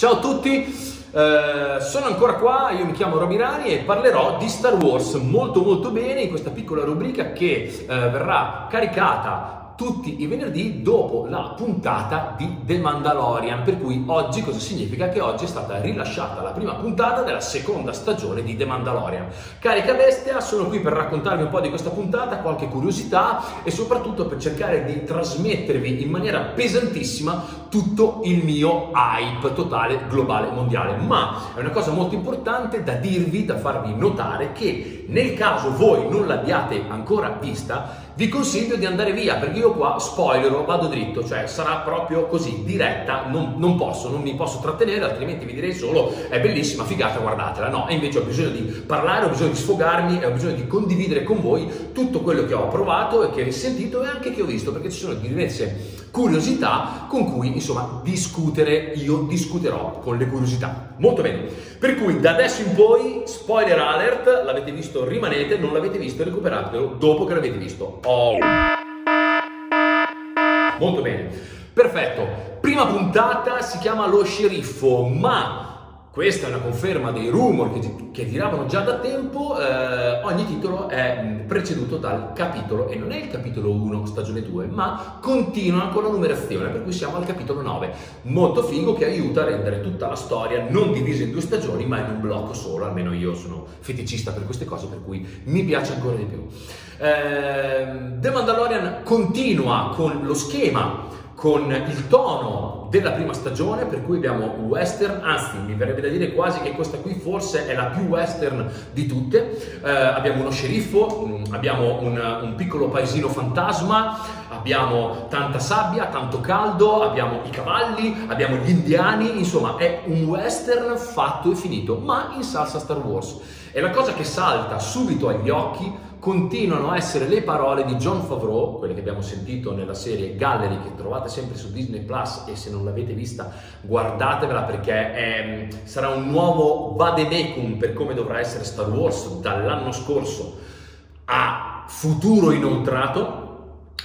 Ciao a tutti, eh, sono ancora qua, io mi chiamo Robirani e parlerò di Star Wars molto molto bene in questa piccola rubrica che eh, verrà caricata tutti i venerdì dopo la puntata di The Mandalorian. Per cui oggi cosa significa? Che oggi è stata rilasciata la prima puntata della seconda stagione di The Mandalorian. Carica bestia, sono qui per raccontarvi un po' di questa puntata, qualche curiosità e soprattutto per cercare di trasmettervi in maniera pesantissima tutto il mio hype totale, globale, mondiale. Ma è una cosa molto importante da dirvi, da farvi notare che nel caso voi non l'abbiate ancora vista, vi consiglio di andare via perché io qua spoilerò, vado dritto, cioè sarà proprio così, diretta, non, non, posso, non mi posso trattenere, altrimenti vi direi solo è bellissima, figata, guardatela. No, e invece ho bisogno di parlare, ho bisogno di sfogarmi ho bisogno di condividere con voi tutto quello che ho provato e che ho sentito e anche che ho visto, perché ci sono diverse curiosità con cui insomma discutere, io discuterò con le curiosità. Molto bene, per cui da adesso in poi, spoiler alert, l'avete visto, rimanete, non l'avete visto, recuperatelo dopo che l'avete visto. Oh. Molto bene, perfetto. Prima puntata si chiama Lo sceriffo, ma questa è una conferma dei rumor che, che giravano già da tempo, eh, ogni titolo è mm, preceduto dal capitolo, e non è il capitolo 1, stagione 2, ma continua con la numerazione, per cui siamo al capitolo 9. Molto figo che aiuta a rendere tutta la storia non divisa in due stagioni, ma in un blocco solo, almeno io sono feticista per queste cose, per cui mi piace ancora di più. Eh, The Mandalorian continua con lo schema con il tono della prima stagione, per cui abbiamo western, anzi mi verrebbe da dire quasi che questa qui forse è la più western di tutte. Eh, abbiamo uno sceriffo, mm, abbiamo un, un, piccolo paesino fantasma, abbiamo tanta sabbia, tanto caldo, abbiamo i cavalli, abbiamo gli indiani, insomma è un western fatto e finito, ma in salsa Star Wars. E la cosa che salta subito agli occhi continuano a essere le parole di John Favreau, quelle che abbiamo sentito nella serie Gallery che trovate sempre su Disney Plus e se non l'avete vista guardatevela perché è, sarà un nuovo vademecum per come dovrà essere Star Wars dall'anno scorso a futuro inoltrato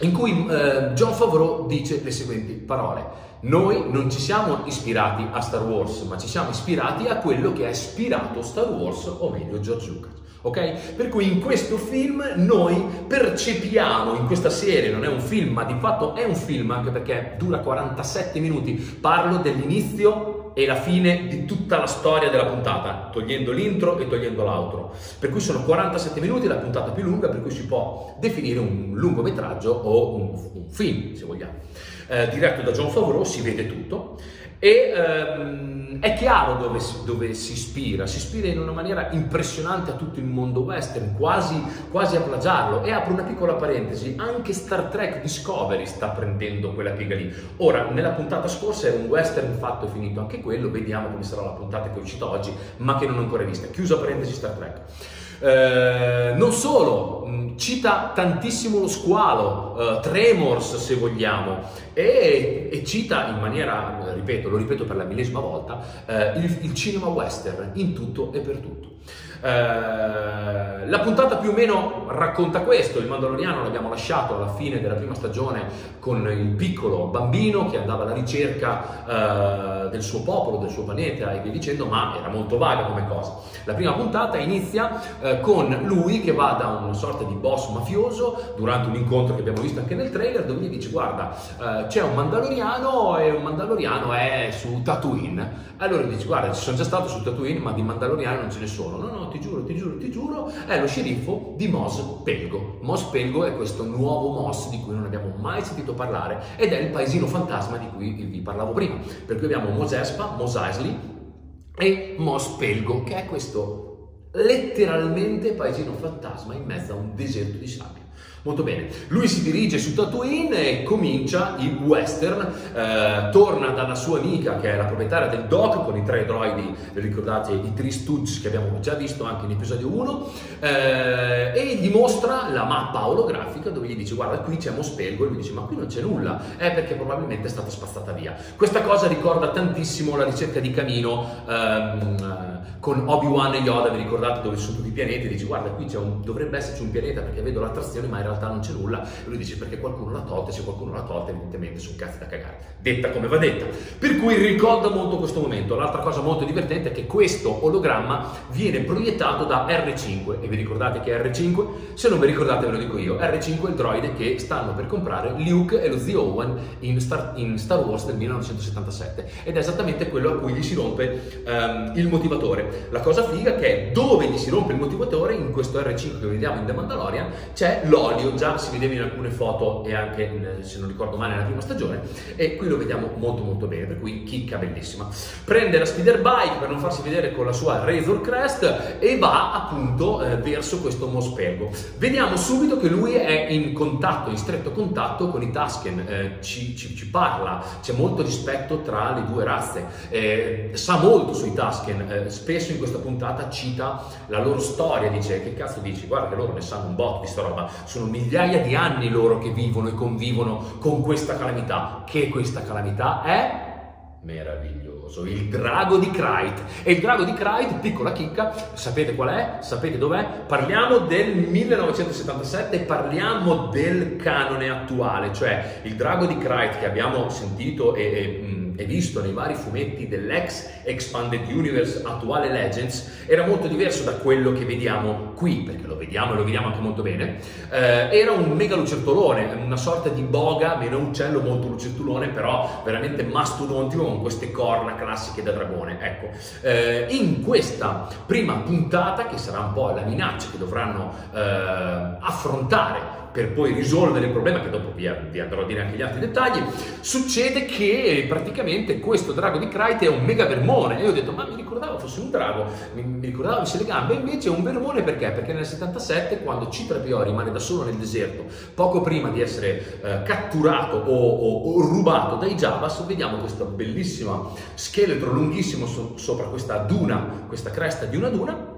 in cui eh, John Favreau dice le seguenti parole. Noi non ci siamo ispirati a Star Wars, ma ci siamo ispirati a quello che ha ispirato Star Wars, o meglio George Lucas ok? Per cui in questo film noi percepiamo, in questa serie non è un film, ma di fatto è un film anche perché dura 47 minuti, parlo dell'inizio e la fine di tutta la storia della puntata, togliendo l'intro e togliendo l'outro. Per cui sono 47 minuti, la puntata più lunga, per cui si può definire un lungometraggio o un, un film, se vogliamo. Eh, diretto da John Favreau, si vede tutto e ehm, è chiaro dove dove si, ispira, si ispira in una maniera impressionante a tutto il mondo western, quasi, quasi a plagiarlo. E apro una piccola parentesi, anche Star Trek Discovery sta prendendo quella piega lì. Ora, nella puntata scorsa era un western fatto e finito anche quello, vediamo come sarà la puntata che è uscita oggi, ma che non ho ancora vista. Chiusa parentesi Star Trek. Eh, non solo, mm, cita tantissimo lo squalo, eh, Tremors se vogliamo, e, e, cita in maniera, ripeto, lo ripeto per la millesima volta, eh, il, il cinema western in tutto e per tutto. Eh, la puntata più o meno racconta questo, il Mandaloriano l'abbiamo lasciato alla fine della prima stagione con il piccolo bambino che andava alla ricerca eh, del suo popolo, del suo pianeta e via dicendo, ma era molto vaga come cosa. La prima puntata inizia eh, con lui che va da una sorta di boss mafioso durante un incontro che abbiamo visto anche nel trailer dove gli dice guarda eh, c'è un Mandaloriano e un Mandaloriano è su Tatooine. Allora dice guarda ci sono già stato su Tatooine ma di Mandaloriano non ce ne sono. No, no, ti giuro, ti giuro, ti giuro, è lo sceriffo di Mos Pelgo. Mos Pelgo è questo nuovo Mos di cui non abbiamo mai sentito parlare ed è il paesino fantasma di cui vi parlavo prima. Per cui abbiamo Mos Espa, Mos Eisley e Mos Pelgo, che è questo letteralmente paesino fantasma in mezzo a un deserto di sabbia. Molto bene, lui si dirige su Tatooine e comincia il western, eh, torna dalla sua amica che è la proprietaria del dock con i tre droidi, ricordate i Stooges che abbiamo già visto anche in episodio 1, eh, e gli mostra la mappa olografica dove gli dice guarda qui c'è Mospelgo. E lui dice ma qui non c'è nulla, è perché probabilmente è stata spazzata via. Questa cosa ricorda tantissimo la ricerca di Camino ehm, con Obi-Wan e Yoda, vi ricordate dove sono tutti i pianeti, dice guarda qui un, dovrebbe esserci un pianeta perché vedo l'attrazione ma in realtà non c'è nulla. Lui dice perché qualcuno l'ha tolta e se qualcuno l'ha tolta evidentemente sono cazzi da cagare. Detta come va detta. Per cui ricorda molto questo momento. L'altra cosa molto divertente è che questo ologramma viene proiettato da R5 e vi ricordate che è R5? Se non vi ricordate ve lo dico io. R5 è il droide che stanno per comprare Luke e lo zio Owen in Star, in Star Wars del 1977 ed è esattamente quello a cui gli si rompe um, il motivatore. La cosa figa è che dove gli si rompe il motivatore in questo R5 che vediamo in The Mandalorian c'è l'olio, già si vedeva in alcune foto e anche in, se non ricordo male nella prima stagione e qui lo vediamo molto molto bene, per cui chicca bellissima. Prende la speeder bike per non farsi vedere con la sua Razor Crest e va appunto eh, verso questo Mospergo. Vediamo subito che lui è in contatto, in stretto contatto con i Tusken, eh, ci, ci, ci, parla, c'è molto rispetto tra le due razze, eh, sa molto sui Tusken, eh, spesso in questa puntata cita la loro storia, dice che cazzo dici, guarda che loro ne sanno un botto di sta roba, sono migliaia di anni loro che vivono e convivono con questa calamità, che questa calamità è meraviglioso, il drago di Krayt. E il drago di Krayt, piccola chicca, sapete qual è? Sapete dov'è? Parliamo del 1977, parliamo del canone attuale, cioè il drago di Krayt che abbiamo sentito e, e e visto nei vari fumetti dell'ex Expanded Universe attuale Legends era molto diverso da quello che vediamo qui, perché lo vediamo e lo vediamo anche molto bene. Eh, era un mega lucertolone, una sorta di boga, meno uccello, molto lucertolone, però veramente mastodontico con queste corna classiche da dragone. Ecco, eh, in questa prima puntata, che sarà un po' la minaccia che dovranno eh, affrontare per poi risolvere il problema, che dopo vi, vi, andrò a dire anche gli altri dettagli, succede che praticamente questo drago di Krayt è un mega vermone. E io ho detto, ma mi ricordavo fosse un drago, mi, mi ricordavo avesse le gambe, invece è un vermone perché? Perché nel 77, quando C3PO rimane da solo nel deserto, poco prima di essere eh, catturato o, o, o, rubato dai Javas, vediamo questo bellissimo scheletro lunghissimo so, sopra questa duna, questa cresta di una duna,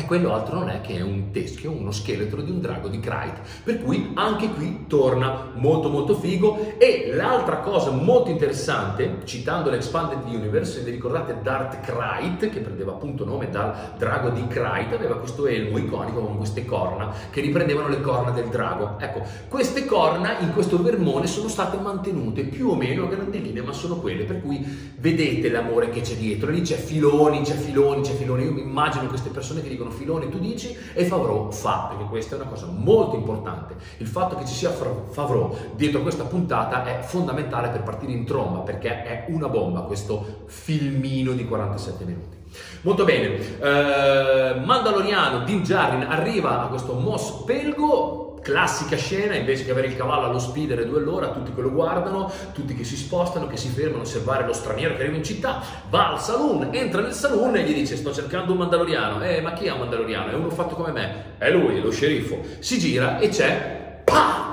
e quello altro non è che un teschio, uno scheletro di un drago di Krayt. Per cui anche qui torna molto molto figo. E l'altra cosa molto interessante, citando l'Expanded Universe, se vi ricordate Darth Krayt, che prendeva appunto nome dal drago di Krayt, aveva questo elmo iconico con queste corna che riprendevano le corna del drago. Ecco, queste corna in questo vermone sono state mantenute più o meno a grandi linee, ma sono quelle. Per cui vedete l'amore che c'è dietro. Lì c'è filoni, c'è filoni, c'è filoni. Io mi immagino queste persone che dicono Filoni tu dici e Favreau fa, perché questa è una cosa molto importante. Il fatto che ci sia Favreau dietro questa puntata è fondamentale per partire in tromba, perché è una bomba questo filmino di 47 minuti. Molto bene, uh, Mandaloriano, Din Djarin arriva a questo Mos Pelgo, classica scena, invece che avere il cavallo allo speeder due all'ora, tutti che lo guardano, tutti che si spostano, che si fermano a osservare lo straniero che arriva in città, va al saloon, entra nel saloon e gli dice sto cercando un mandaloriano, eh ma chi è un mandaloriano? È uno fatto come me, è lui, lo sceriffo, si gira e c'è, pa,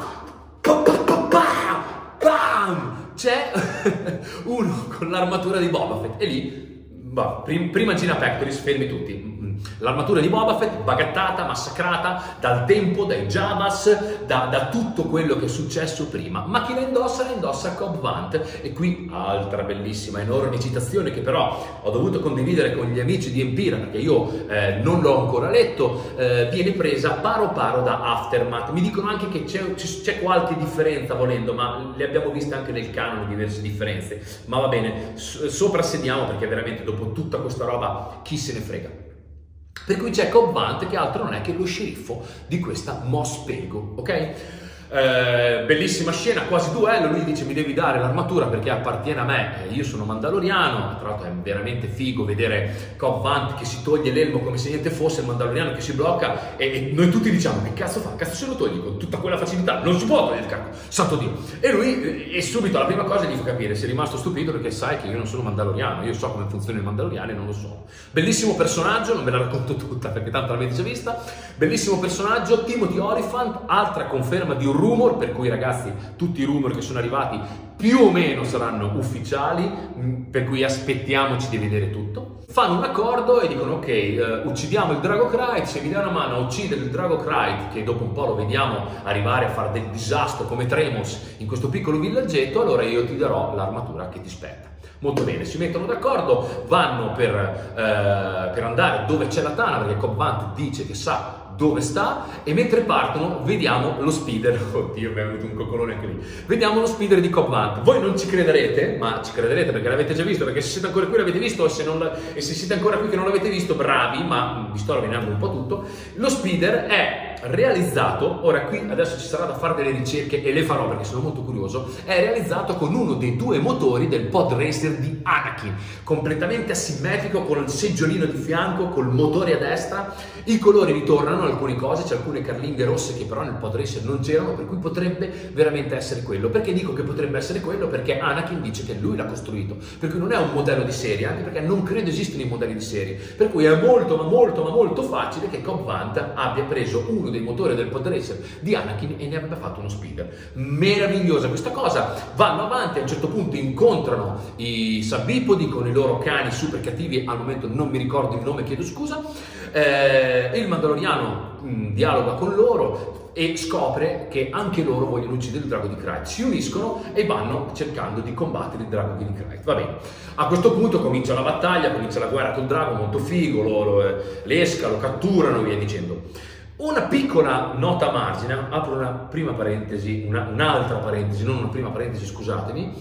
pa, pa, pa, pa, pam, c'è uno con l'armatura di Boba Fett e lì, bah, prima Gina Pectoris, fermi tutti, L'armatura di Boba Fett bagattata, massacrata dal tempo, dai Javas, da, da, tutto quello che è successo prima. Ma chi la indossa? La indossa Cobb Vant. E qui altra bellissima, enorme citazione che però ho dovuto condividere con gli amici di Empira perché io eh, non l'ho ancora letto, eh, viene presa paro paro da Aftermath. Mi dicono anche che c'è, c'è qualche differenza volendo, ma le abbiamo viste anche nel canone diverse differenze. Ma va bene, soprassediamo perché veramente dopo tutta questa roba chi se ne frega. Per cui c'è Cobb Vant che altro non è che lo sceriffo di questa Mos Pelgo, ok? Eh, bellissima scena, quasi duello, lui dice mi devi dare l'armatura perché appartiene a me, eh, io sono mandaloriano, tra l'altro è veramente figo vedere Cobb Vant che si toglie l'elmo come se niente fosse, il mandaloriano che si blocca e, e, noi tutti diciamo che cazzo fa, cazzo se lo togli con tutta quella facilità, non si può togliere il cacco, santo Dio. E lui e subito la prima cosa gli fa capire, sei rimasto stupito perché sai che io non sono mandaloriano, io so come funziona il mandaloriano e non lo so. Bellissimo personaggio, non ve la racconto tutta perché tanto l'avete già vista, bellissimo personaggio, Timothy Oliphant, altra conferma di un rumor, per cui ragazzi tutti i rumor che sono arrivati più o meno saranno ufficiali, mm, per cui aspettiamoci di vedere tutto. Fanno un accordo e dicono ok, uh, uccidiamo il Drago Krayt, se mi dai una mano a uccidere il Drago Krayt, che dopo un po' lo vediamo arrivare a fare del disastro come Tremos in questo piccolo villaggetto, allora io ti darò l'armatura che ti spetta. Molto bene, si mettono d'accordo, vanno per, uh, per andare dove c'è la Tana, perché Cobb dice che sa dove sta e mentre partono vediamo lo speeder, oddio mi è venuto un coccolone anche lì, vediamo lo speeder di Cobb Vanth. Voi non ci crederete, ma ci crederete perché l'avete già visto, perché se siete ancora qui l'avete visto se la... e se siete ancora qui che non l'avete visto, bravi, ma vi sto rovinando un po' tutto. Lo speeder è realizzato, ora qui adesso ci sarà da fare delle ricerche e le farò perché sono molto curioso, è realizzato con uno dei due motori del pod racer di Anakin, completamente asimmetrico con il seggiolino di fianco, col motore a destra, i colori ritornano, alcune cose, c'è alcune carlinghe rosse che però nel pod racer non c'erano, per cui potrebbe veramente essere quello. Perché dico che potrebbe essere quello? Perché Anakin dice che lui l'ha costruito, per cui non è un modello di serie, anche perché non credo esistano i modelli di serie, per cui è molto ma molto ma molto facile che Cobb Vanth abbia preso uno uno dei motori del pod racer di Anakin e ne avrebbe fatto uno speeder. Meravigliosa questa cosa. Vanno avanti, a un certo punto incontrano i Sabipodi con i loro cani super cattivi, al momento non mi ricordo il nome, chiedo scusa. Eh, il Mandaloriano mh, mm, dialoga con loro e scopre che anche loro vogliono uccidere il drago di Krayt. Si uniscono e vanno cercando di combattere il drago di Krayt. Va bene. A questo punto comincia la battaglia, comincia la guerra col drago, molto figo, loro eh, l'esca, lo catturano e via dicendo. Una piccola nota a margine, apro una prima parentesi, una, un'altra parentesi, non una prima parentesi, scusatemi.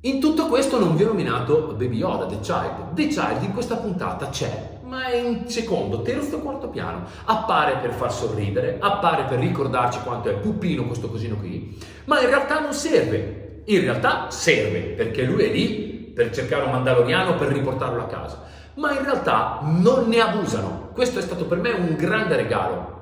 In tutto questo non vi ho nominato Baby Yoda, The Child. The Child in questa puntata c'è, ma è in secondo, terzo quarto piano. Appare per far sorridere, appare per ricordarci quanto è pupino questo cosino qui, ma in realtà non serve. In realtà serve, perché lui è lì per cercare un mandaloriano per riportarlo a casa ma in realtà non ne abusano. Questo è stato per me un grande regalo.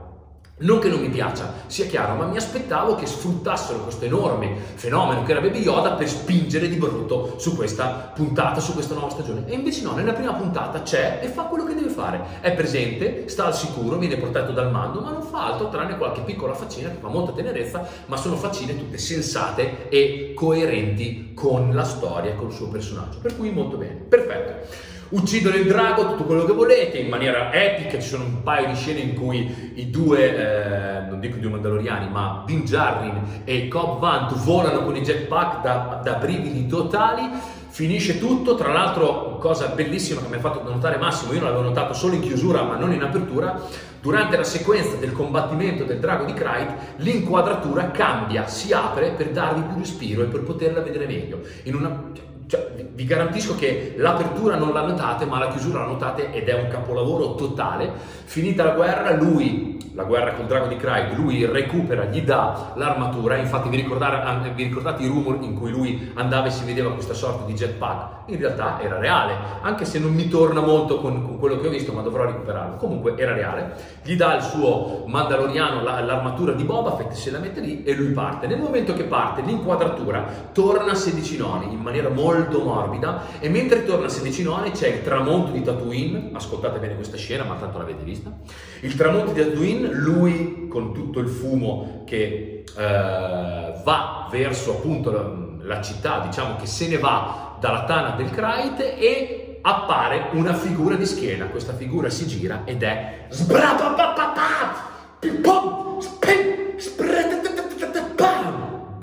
Non che non mi piaccia, sia chiaro, ma mi aspettavo che sfruttassero questo enorme fenomeno che era Baby Yoda per spingere di brutto su questa puntata, su questa nuova stagione. E invece no, nella prima puntata c'è e fa quello che deve fare. È presente, sta al sicuro, viene portato dal mando, ma non fa altro tranne qualche piccola faccina che fa molta tenerezza, ma sono faccine tutte sensate e coerenti con la storia con il suo personaggio. Per cui molto bene. Perfetto uccidono il drago, tutto quello che volete, in maniera epica, ci sono un paio di scene in cui i due, eh, non dico i due Mandaloriani, ma Din Djarin e Cobb Vanth volano con i jetpack da, da brividi totali, finisce tutto, tra l'altro cosa bellissima che mi ha fatto notare Massimo, io l'avevo notato solo in chiusura ma non in apertura, durante la sequenza del combattimento del drago di Krayt l'inquadratura cambia, si apre per darvi più respiro e per poterla vedere meglio. In una, cioè, vi garantisco che l'apertura non la notate, ma la chiusura la notate ed è un capolavoro totale. Finita la guerra, lui, la guerra col drago di Craig, lui recupera, gli dà l'armatura. Infatti, vi, ricordate, vi ricordate i rumor in cui lui andava e si vedeva questa sorta di jetpack? In realtà era reale, anche se non mi torna molto con, con quello che ho visto, ma dovrò recuperarlo. Comunque era reale. Gli dà il suo Mandaloriano l'armatura di Boba Fett, se la mette lì e lui parte. Nel momento che parte, l'inquadratura torna a 16 noni in maniera molto molto morbida e mentre torna a Sedicinone c'è il tramonto di Tatooine, ascoltate bene questa scena ma tanto l'avete vista, il tramonto di Tatooine, lui con tutto il fumo che eh, va verso appunto la, la, città, diciamo che se ne va dalla tana del Krayt e appare una figura di schiena, questa figura si gira ed è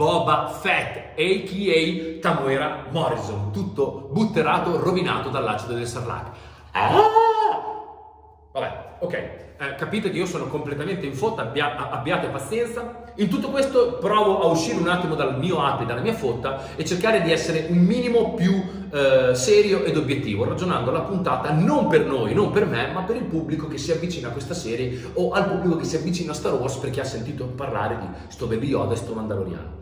Boba Fett, a.k.a. Tamuera Morrison, tutto butterato, rovinato dall'acido del Sarlacc. Ah! Vabbè, ok, eh, capite che io sono completamente in fotta, abbia, abbiate pazienza. In tutto questo provo a uscire un attimo dal mio ape, dalla mia fotta e cercare di essere un minimo più eh, serio ed obiettivo, ragionando la puntata non per noi, non per me, ma per il pubblico che si avvicina a questa serie o al pubblico che si avvicina a Star Wars perché ha sentito parlare di sto Baby Yoda e sto Mandaloriano.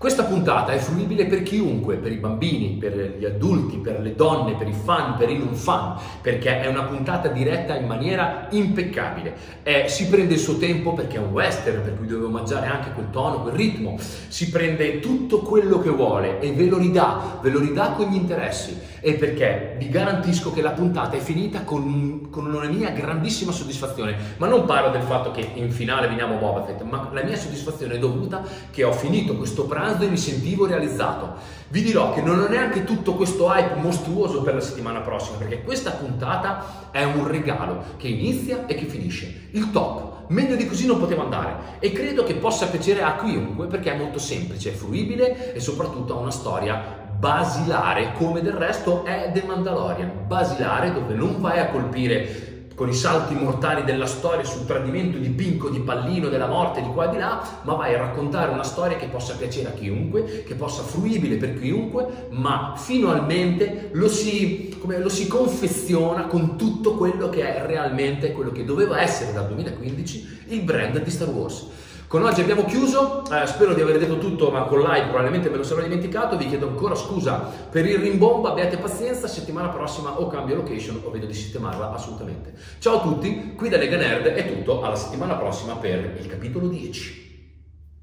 Questa puntata è fruibile per chiunque, per i bambini, per gli adulti, per le donne, per i fan, per i non fan, perché è una puntata diretta in maniera impeccabile. È, si prende il suo tempo perché è un western, per cui deve omaggiare anche quel tono, quel ritmo. Si prende tutto quello che vuole e ve lo ridà, ve lo ridà con gli interessi. E perché vi garantisco che la puntata è finita con, con una mia grandissima soddisfazione. Ma non parlo del fatto che in finale veniamo Boba Fett, ma la mia soddisfazione è dovuta che ho finito questo pranzo e mi sentivo realizzato. Vi dirò che non ho neanche tutto questo hype mostruoso per la settimana prossima, perché questa puntata è un regalo che inizia e che finisce. Il top. Meglio di così non poteva andare e credo che possa piacere a chiunque perché è molto semplice, è fruibile e soprattutto ha una storia basilare come del resto è The Mandalorian, basilare dove non vai a colpire con i salti mortali della storia sul tradimento di Pinco, di Pallino, della morte, di qua e di là, ma vai a raccontare una storia che possa piacere a chiunque, che possa fruibile per chiunque, ma finalmente lo si, come, lo si confeziona con tutto quello che è realmente quello che doveva essere dal 2015 il brand di Star Wars. Con oggi abbiamo chiuso, eh, spero di aver detto tutto, ma con live probabilmente me lo sarò dimenticato, vi chiedo ancora scusa per il rimbombo, abbiate pazienza, settimana prossima o cambio location o vedo di sistemarla assolutamente. Ciao a tutti, qui da Lega Nerd è tutto, alla settimana prossima per il capitolo 10.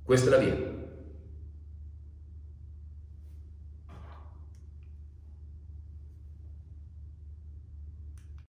Questa è la via.